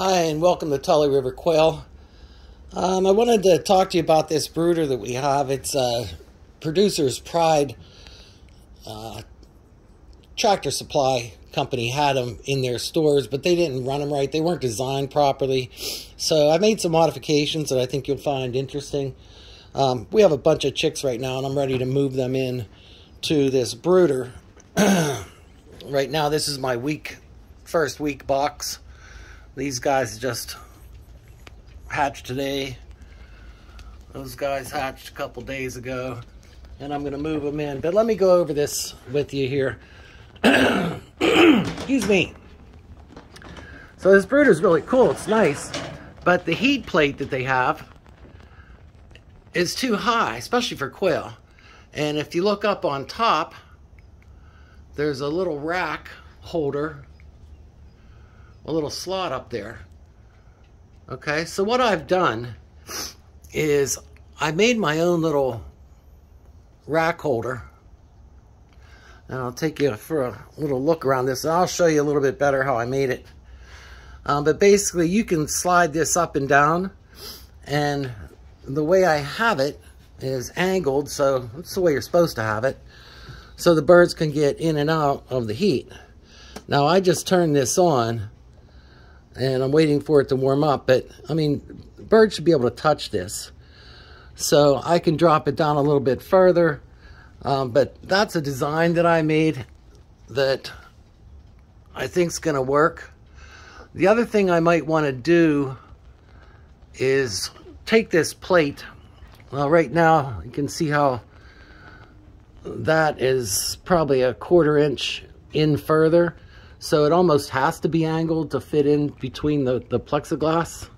Hi, and welcome to Tully River Quail. Um, I wanted to talk to you about this brooder that we have. It's a Producer's Pride uh, Tractor Supply Company had them in their stores, but they didn't run them right. They weren't designed properly. So I made some modifications that I think you'll find interesting. Um, we have a bunch of chicks right now, and I'm ready to move them in to this brooder. right now, this is my week, first week box. These guys just hatched today. Those guys hatched a couple days ago. And I'm going to move them in. But let me go over this with you here. Excuse me. So this brooder is really cool. It's nice. But the heat plate that they have is too high, especially for quail. And if you look up on top, there's a little rack holder a little slot up there. Okay, so what I've done is I made my own little rack holder. And I'll take you for a little look around this and I'll show you a little bit better how I made it. Um, but basically you can slide this up and down and the way I have it is angled so that's the way you're supposed to have it so the birds can get in and out of the heat. Now I just turned this on and I'm waiting for it to warm up. But, I mean, birds should be able to touch this. So I can drop it down a little bit further. Um, but that's a design that I made that I think is going to work. The other thing I might want to do is take this plate. Well, right now you can see how that is probably a quarter inch in further. So it almost has to be angled to fit in between the, the plexiglass.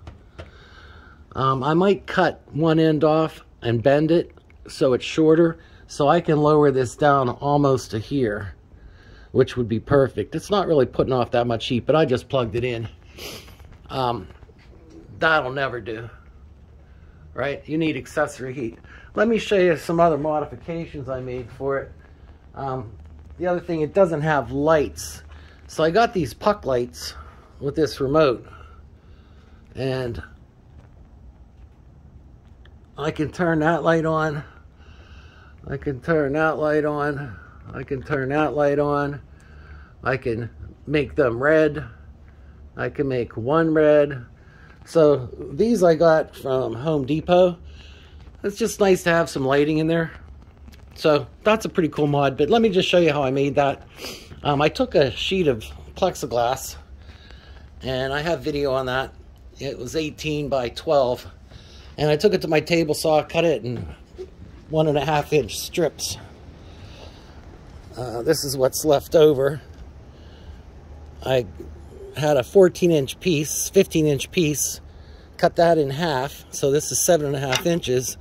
Um, I might cut one end off and bend it so it's shorter so I can lower this down almost to here which would be perfect. It's not really putting off that much heat but I just plugged it in. Um, that'll never do. Right? You need accessory heat. Let me show you some other modifications I made for it. Um, the other thing, it doesn't have lights. So I got these puck lights with this remote and I can turn that light on. I can turn that light on. I can turn that light on. I can make them red. I can make one red. So these I got from Home Depot. It's just nice to have some lighting in there. So that's a pretty cool mod, but let me just show you how I made that. Um, I took a sheet of plexiglass and I have video on that. It was 18 by 12 and I took it to my table saw, cut it in one and a half inch strips. Uh, this is what's left over. I had a 14 inch piece, 15 inch piece, cut that in half. So this is seven and a half inches.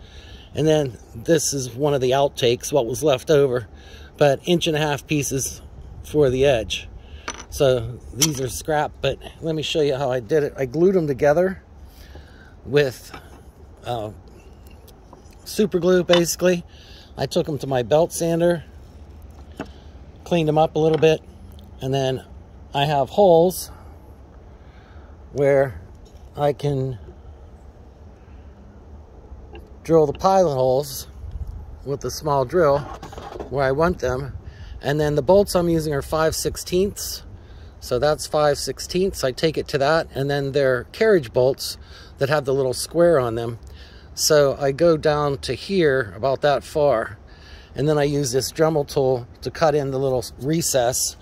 And then this is one of the outtakes, what was left over, but inch and a half pieces for the edge. So these are scrap, but let me show you how I did it. I glued them together with uh, super glue, basically. I took them to my belt sander, cleaned them up a little bit, and then I have holes where I can drill the pilot holes with a small drill where I want them and then the bolts I'm using are 5 16ths. So that's 5 16ths. I take it to that. And then they're carriage bolts that have the little square on them. So I go down to here about that far. And then I use this Dremel tool to cut in the little recess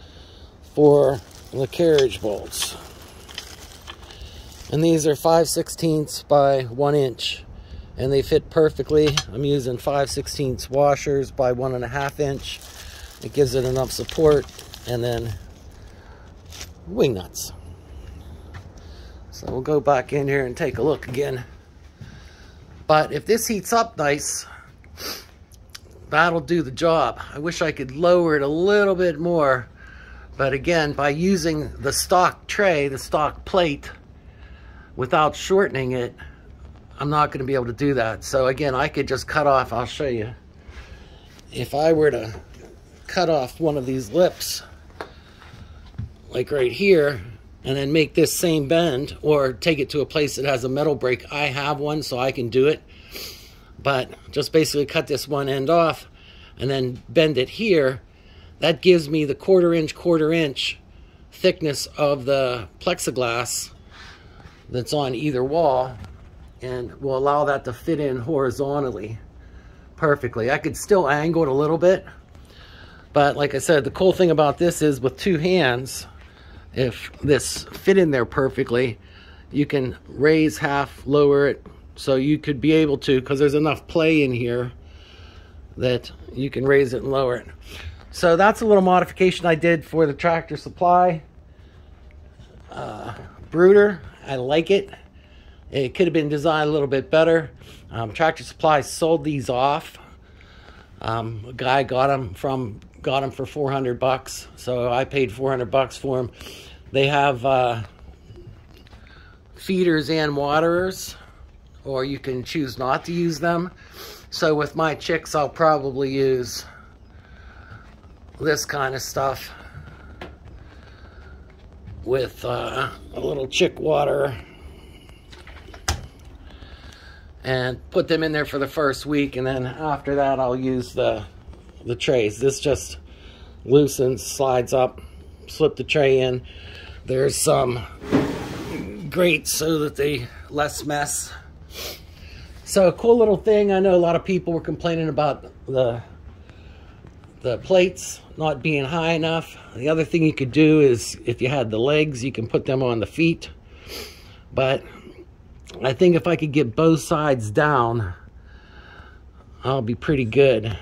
for the carriage bolts. And these are 5 16ths by 1 inch. And they fit perfectly. I'm using 5 16ths washers by 1.5 inch it gives it enough support and then wing nuts. So we'll go back in here and take a look again. But if this heats up nice, that'll do the job. I wish I could lower it a little bit more. But again, by using the stock tray, the stock plate, without shortening it, I'm not going to be able to do that. So again, I could just cut off, I'll show you. If I were to cut off one of these lips, like right here, and then make this same bend or take it to a place that has a metal brake. I have one so I can do it. But just basically cut this one end off and then bend it here. That gives me the quarter inch, quarter inch thickness of the plexiglass that's on either wall and will allow that to fit in horizontally perfectly. I could still angle it a little bit, but like I said, the cool thing about this is with two hands, if this fit in there perfectly, you can raise half, lower it, so you could be able to, because there's enough play in here that you can raise it and lower it. So that's a little modification I did for the Tractor Supply uh, brooder. I like it. It could have been designed a little bit better. Um, Tractor Supply sold these off. Um, a guy got them from got them for 400 bucks, so I paid 400 bucks for them. They have uh, feeders and waterers, or you can choose not to use them. So with my chicks, I'll probably use this kind of stuff with uh, a little chick water and put them in there for the first week and then after that I'll use the the trays. This just loosens slides up slip the tray in. There's some grates so that they less mess. So a cool little thing I know a lot of people were complaining about the the plates not being high enough. The other thing you could do is if you had the legs you can put them on the feet. But I think if I could get both sides down, I'll be pretty good.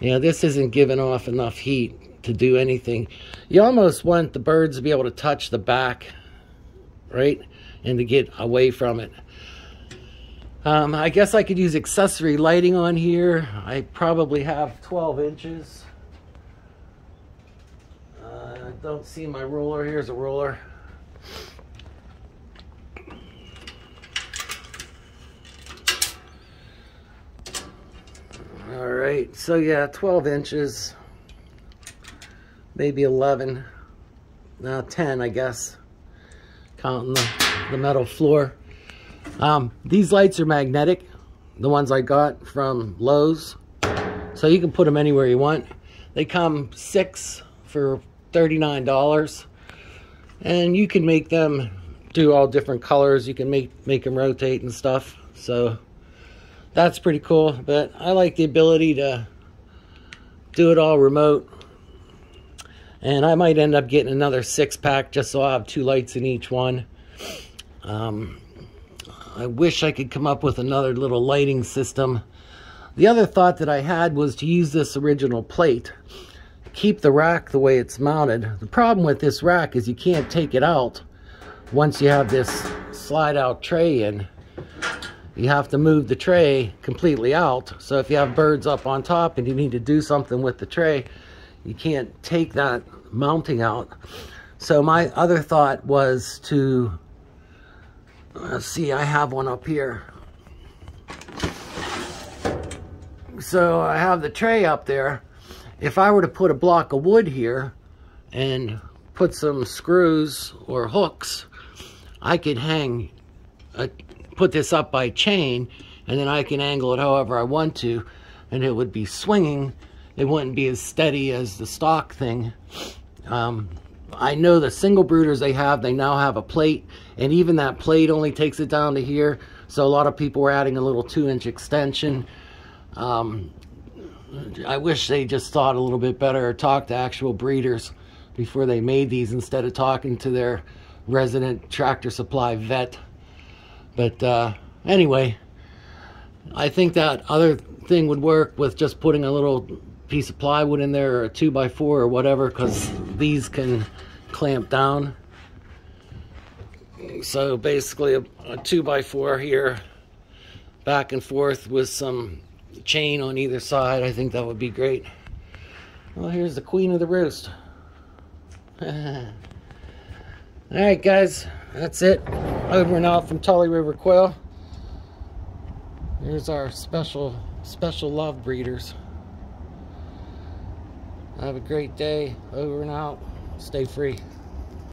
Yeah, this isn't giving off enough heat to do anything. You almost want the birds to be able to touch the back, right? And to get away from it. Um, I guess I could use accessory lighting on here. I probably have 12 inches. Uh, I don't see my ruler. Here's a ruler. All right, so yeah, 12 inches, maybe 11, now 10, I guess, counting the, the metal floor. Um, these lights are magnetic, the ones I got from Lowe's, so you can put them anywhere you want. They come six for $39, and you can make them do all different colors. You can make, make them rotate and stuff, so that's pretty cool. But I like the ability to do it all remote. And I might end up getting another six pack just so I have two lights in each one. Um, I wish I could come up with another little lighting system. The other thought that I had was to use this original plate. Keep the rack the way it's mounted. The problem with this rack is you can't take it out once you have this slide out tray in you have to move the tray completely out. So if you have birds up on top and you need to do something with the tray, you can't take that mounting out. So my other thought was to, see, I have one up here. So I have the tray up there. If I were to put a block of wood here and put some screws or hooks, I could hang a put this up by chain and then I can angle it however I want to and it would be swinging. It wouldn't be as steady as the stock thing. Um, I know the single brooders they have, they now have a plate and even that plate only takes it down to here. So a lot of people were adding a little two inch extension. Um, I wish they just thought a little bit better or talked to actual breeders before they made these instead of talking to their resident tractor supply vet. But uh, anyway, I think that other thing would work with just putting a little piece of plywood in there or a 2 by 4 or whatever because these can clamp down. So basically a, a 2 by 4 here back and forth with some chain on either side. I think that would be great. Well, here's the queen of the roost. All right, guys, that's it over and out from Tully River Quail. Here's our special, special love breeders. Have a great day. Over and out. Stay free.